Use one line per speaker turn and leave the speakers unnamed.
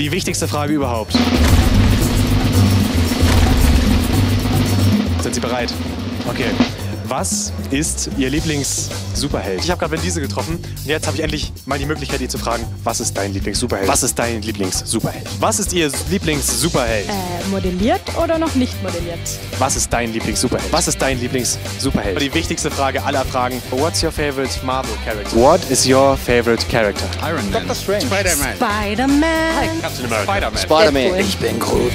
Die wichtigste Frage überhaupt. Sind Sie bereit? Okay. Was ist Ihr Lieblings-Superheld? Ich habe gerade Vin Diesel getroffen und jetzt habe ich endlich mal die Möglichkeit, ihn zu fragen, was ist dein Lieblings-Superheld? Was ist dein Lieblings-Superheld? Was ist Ihr Lieblings-Superheld?
Äh, modelliert oder noch nicht modelliert?
Was ist dein Lieblings-Superheld? Was ist dein Lieblings-Superheld? Die wichtigste Frage aller Fragen. What's your favorite Marvel character? What is your favorite character?
Iron Man.
Doctor Strange.
Spider-Man.
Spider-Man.
Captain America.
Spider-Man.
Spider-Man. Ich bin Groot.